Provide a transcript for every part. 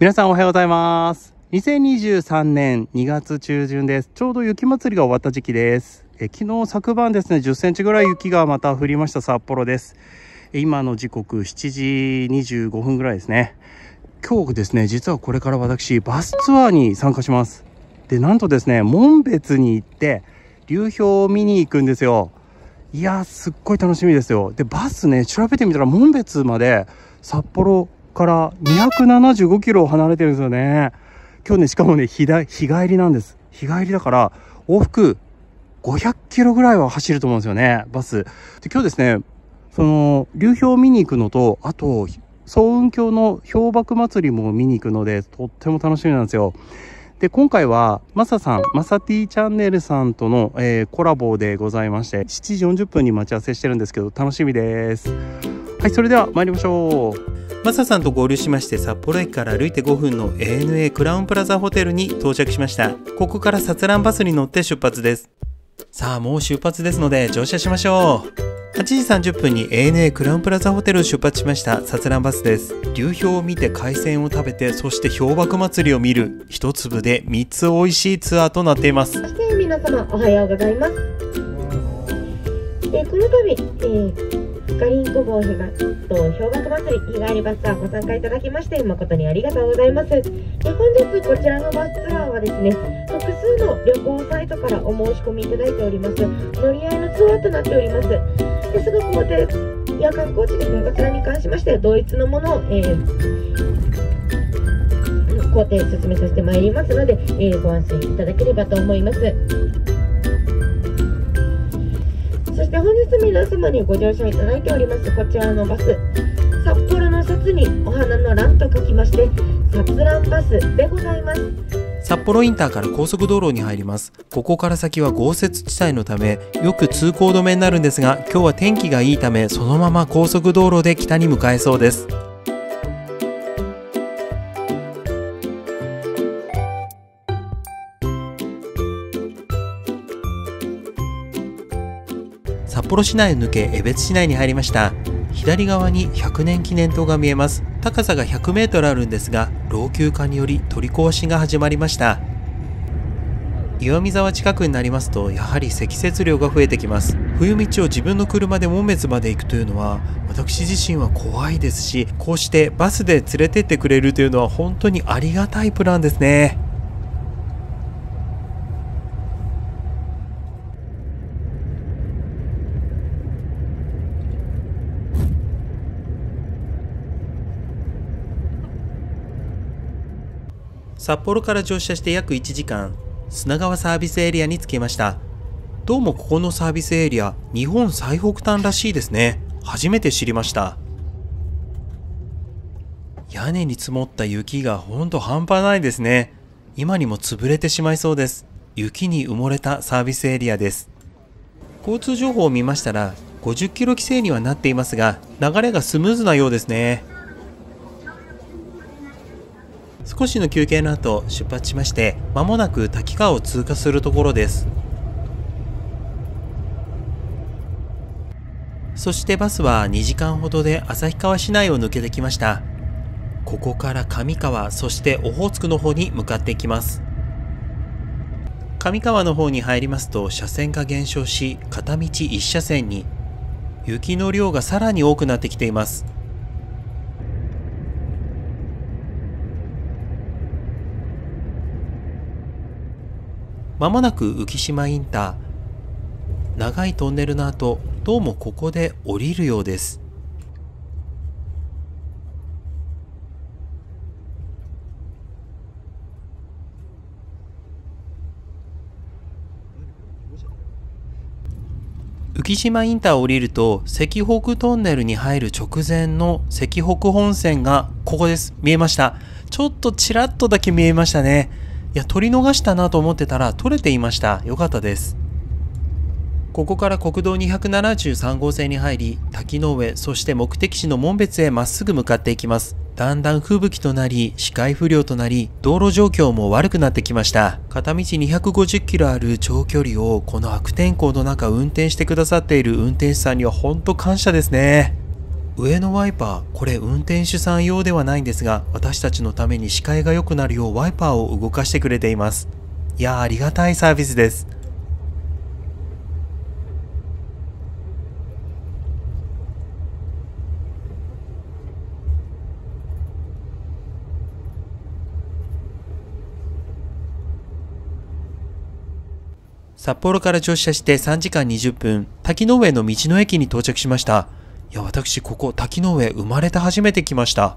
皆さんおはようございます。2023年2月中旬です。ちょうど雪祭りが終わった時期です。え昨日昨晩ですね、10センチぐらい雪がまた降りました札幌です。今の時刻7時25分ぐらいですね。今日ですね、実はこれから私、バスツアーに参加します。で、なんとですね、門別に行って、流氷を見に行くんですよ。いや、すっごい楽しみですよ。で、バスね、調べてみたら、門別まで札幌から275キロ離れてるんですよね。今日ね、しかもね、日だ日帰りなんです。日帰りだから、往復500キロぐらいは走ると思うんですよね、バス。で、今日ですね、その、流氷を見に行くのと、あと、総雲峡の氷瀑祭りも見に行くので、とっても楽しみなんですよ。で、今回は、マサさん、マサティチャンネルさんとの、えーコラボでございまして、7時40分に待ち合わせしてるんですけど、楽しみです。はい、それでは参りましょう。マサさんと合流しまして札幌駅から歩いて5分の ANA クラウンプラザホテルに到着しました。ここからサツランバスに乗って出発です。さあもう出発ですので乗車しましょう。8時30分に ANA クラウンプラザホテルを出発しました。サツランバスです。流氷を見て海鮮を食べてそして氷瀑祭りを見る。一粒で3つ美味しいツアーとなっています。そして皆様おはようございます。えこの度、えーガリンコ号日がと氷瀑祭り日帰りバスツアーご参加いただきまして誠にありがとうございます。で本日こちらのバスツアーはですね、複数の旅行サイトからお申し込みいただいております乗り合いのツアーとなっております。ですが工程や観光地ですね、こちらに関しましては同一のものを、えー工程進めさせてまいりますので、えーご安心いただければと思います。して本日皆様にご乗車いただいておりますこちらのバス。札幌の札にお花の蘭と書きまして札蘭バスでございます。札幌インターから高速道路に入ります。ここから先は豪雪地帯のためよく通行止めになるんですが今日は天気がいいためそのまま高速道路で北に向かえそうです。幌市内を抜け江別市内に入りました。左側に100年記念塔が見えます。高さが100メートルあるんですが老朽化により取り壊しが始まりました。岩見沢近くになりますとやはり積雪量が増えてきます。冬道を自分の車で門別まで行くというのは私自身は怖いですしこうしてバスで連れてってくれるというのは本当にありがたいプランですね。札幌から乗車して約1時間砂川サービスエリアに着きました。どうもここのサービスエリア日本最北端らしいですね。初めて知りました。屋根に積もった雪がほんと半端ないですね。今にも潰れてしまいそうです。雪に埋もれたサービスエリアです。交通情報を見ましたら50キロ規制にはなっていますが流れがスムーズなようですね。少しの休憩の後出発しまして間もなく滝川を通過するところです。そしてバスは2時間ほどで旭川市内を抜けてきました。ここから上川そしてオホーツクの方に向かっていきます。上川の方に入りますと車線が減少し片道1車線に。雪の量がさらに多くなってきています。まもなく浮島インター長いトンネルの後どうもここで降りるようです。浮島インターを降りると石北トンネルに入る直前の石北本線がここです。見えました。ちょっとちらっとだけ見えましたね。いや取り逃したなと思ってたら取れていました。よかったです。ここから国道273号線に入り滝の上そして目的地の門別へまっすぐ向かっていきます。だんだん吹雪となり視界不良となり道路状況も悪くなってきました。片道250キロある長距離をこの悪天候の中運転してくださっている運転手さんには本当感謝ですね。上のワイパーこれ運転手さん用ではないんですが私たちのために視界が良くなるようワイパーを動かしてくれています。いやーありがたいサービスです。札幌から乗車して3時間20分滝の上の道の駅に到着しましたいや私ここ滝の上生まれて初めて来ました。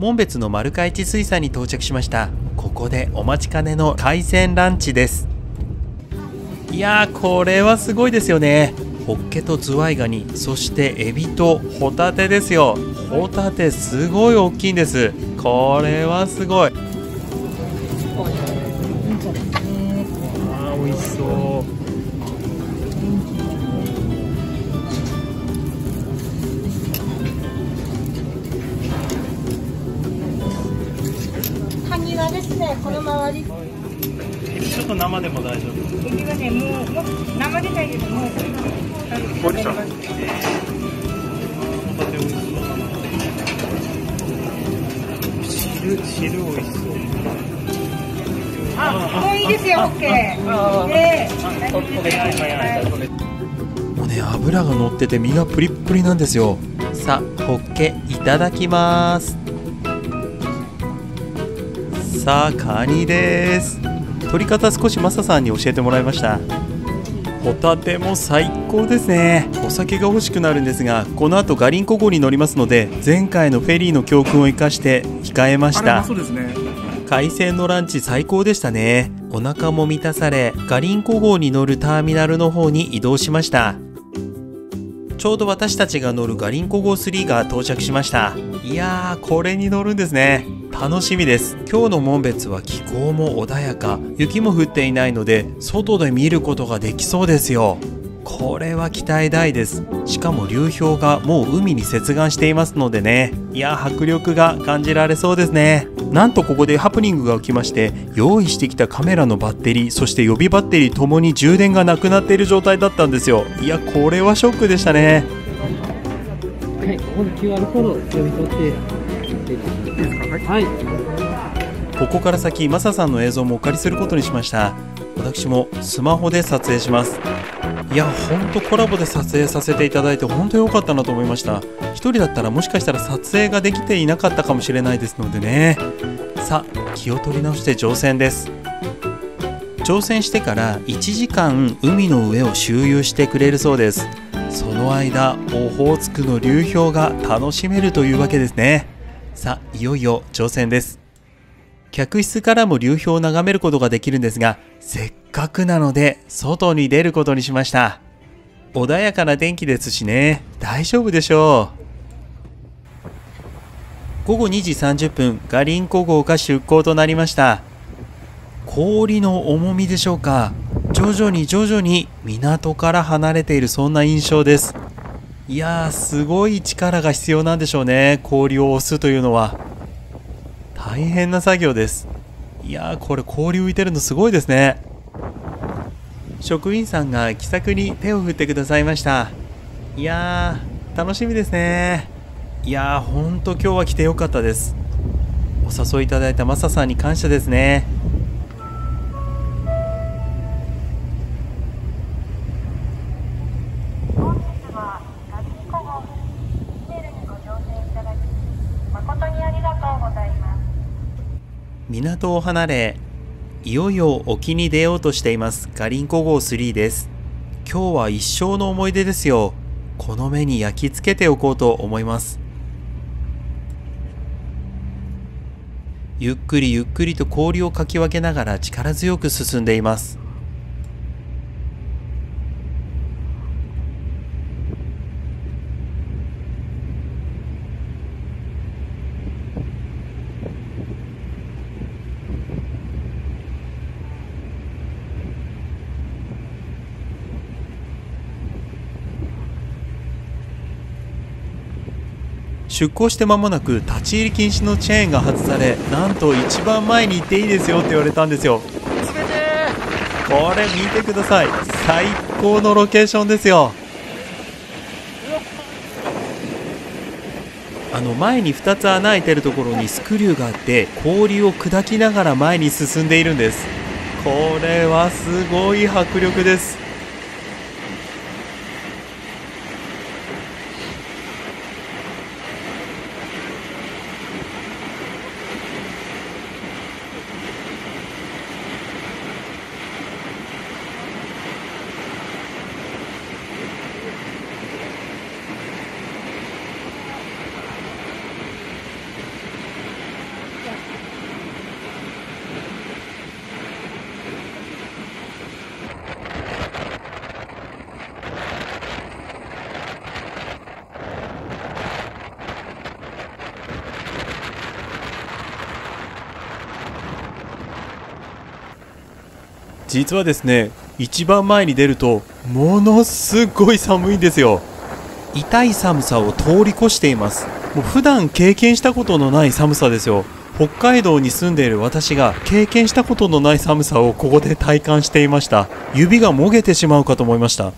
門別の丸か市水産に到着しました。ここでお待ちかねの海鮮ランチです。いやーこれはすごいですよね。ホッケとズワイガニそしてエビとホタテですよ。ホタテすごい大きいんです。これはすごい。あー美味しそうね、この周り、ちょっと生でも大丈夫。エビはね、もう、もう生でないけど、もう、美味しそう。だな汁汁美味しそう。あ、もういいですよ、オッケー。で、もうね油が乗ってて身がプリップリなんですよさあホッケいただきますさあカニです。取り方少しマサさんに教えてもらいました。ホタテも最高ですね。お酒が欲しくなるんですがこの後ガリンコ号に乗りますので前回のフェリーの教訓を生かして控えました。そうですね。海鮮のランチ最高でしたね。お腹も満たされガリンコ号に乗るターミナルの方に移動しました。ちょうど私たちが乗るガリンコ号3が到着しました。いやーこれに乗るんですね楽しみです。今日の門別は気候も穏やか。雪も降っていないので外で見ることができそうですよ。これは期待大です。しかも流氷がもう海に接岸していますのでね。いや迫力が感じられそうですね。なんとここでハプニングが起きまして用意してきたカメラのバッテリーそして予備バッテリーともに充電がなくなっている状態だったんですよ。いやこれはショックでしたね。はい、ここの QR コードを読み取って、はい、ここから先マサさんの映像もお借りすることにしました。私もスマホで撮影します。いやほんとコラボで撮影させていただいて本当に良かったなと思いました。一人だったらもしかしたら撮影ができていなかったかもしれないですのでね。さあ気を取り直して乗船です。乗船してから1時間海の上を周遊してくれるそうです。その間オホーツクの流氷が楽しめるというわけですね。さあいよいよ乗船です。客室からも流氷を眺めることができるんですがせっかくなので外に出ることにしました。穏やかな天気ですしね。大丈夫でしょう。午後2時30分ガリンコ号が出港となりました。氷の重みでしょうか。徐々に徐々に港から離れているそんな印象です。いやーすごい力が必要なんでしょうね。氷を押すというのは。大変な作業です。いやーこれ氷浮いてるのすごいですね。職員さんが気さくに手を振ってくださいました。いやー楽しみですね。いやーほんと今日は来てよかったです。お誘いいただいたマサさんに感謝ですね。港を離れいよいよ沖に出ようとしています。ガリンコ号3です。今日は一生の思い出ですよ。この目に焼き付けておこうと思います。ゆっくりゆっくりと氷をかき分けながら力強く進んでいます。出港して間もなく立ち入り禁止のチェーンが外されなんと一番前に行っていいですよって言われたんですよ。これ見てください。最高のロケーションですよ。あの前に2つ穴開いてるところにスクリューがあって氷を砕きながら前に進んでいるんです。これはすごい迫力です。実はですね一番前に出るとものすごい寒いんですよ。痛い寒さを通り越しています。もう普段経験したことのない寒さですよ。北海道に住んでいる私が経験したことのない寒さをここで体感していました。指がもげてしまうかと思いました。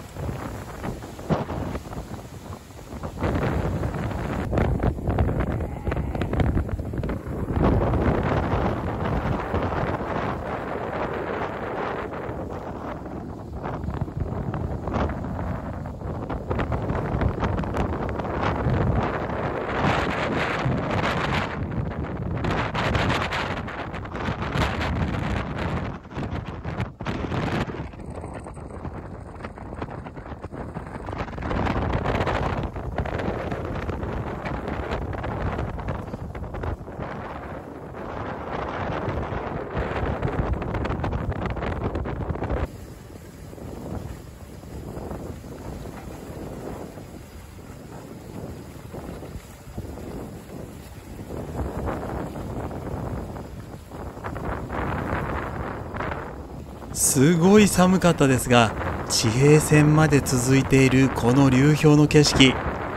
すごい寒かったですが地平線まで続いているこの流氷の景色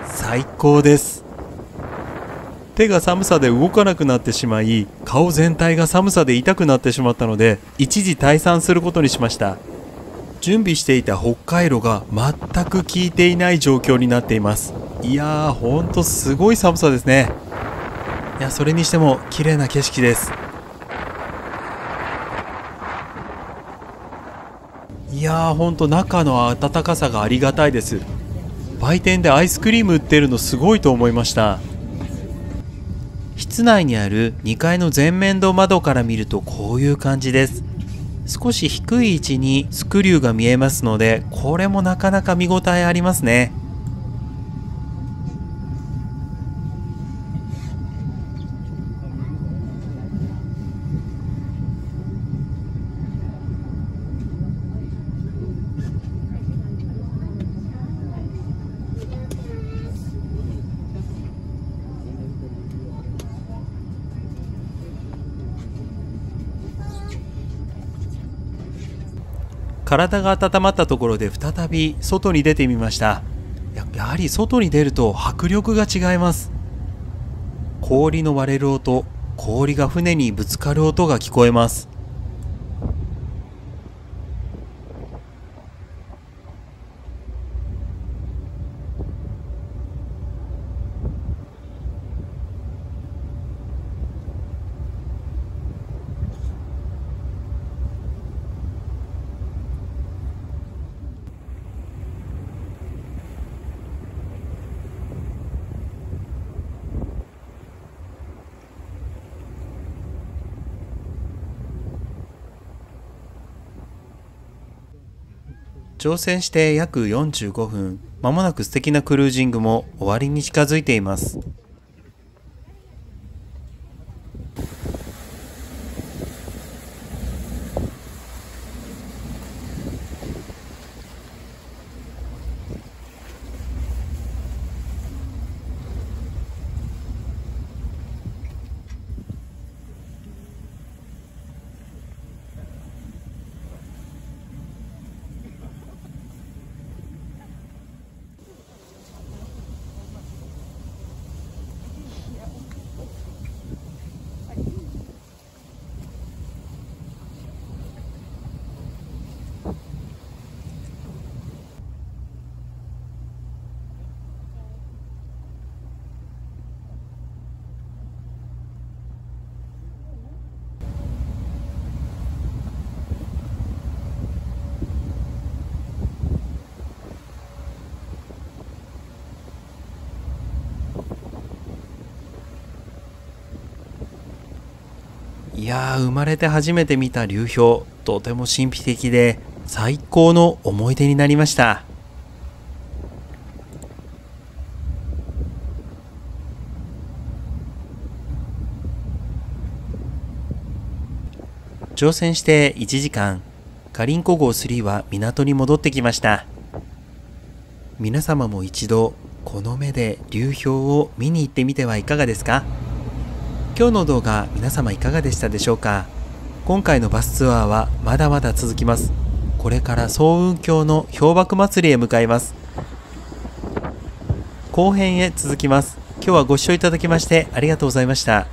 最高です。手が寒さで動かなくなってしまい顔全体が寒さで痛くなってしまったので一時退散することにしました。準備していた北海道が全く効いていない状況になっています。いやーほんとすごい寒さですね。いやそれにしても綺麗な景色です。やーほんと中の暖かさがありがたいです。売店でアイスクリーム売ってるのすごいと思いました。室内にある2階の前面の窓から見るとこういう感じです。少し低い位置にスクリューが見えますのでこれもなかなか見応えありますね。体が温まったところで再び外に出てみました。ややはり外に出ると迫力が違います。氷の割れる音氷が船にぶつかる音が聞こえます。乗船して約45分まもなく素敵なクルージングも終わりに近づいています。いやー生まれて初めて見た流氷とても神秘的で最高の思い出になりました。乗船して1時間カリンコ号3は港に戻ってきました。皆様も一度この目で流氷を見に行ってみてはいかがですか？今日の動画皆様いかがでしたでしょうか？今回のバスツアーはまだまだ続きます。これから総雲峡の氷瀑祭りへ向かいます。後編へ続きます。今日はご視聴いただきましてありがとうございました。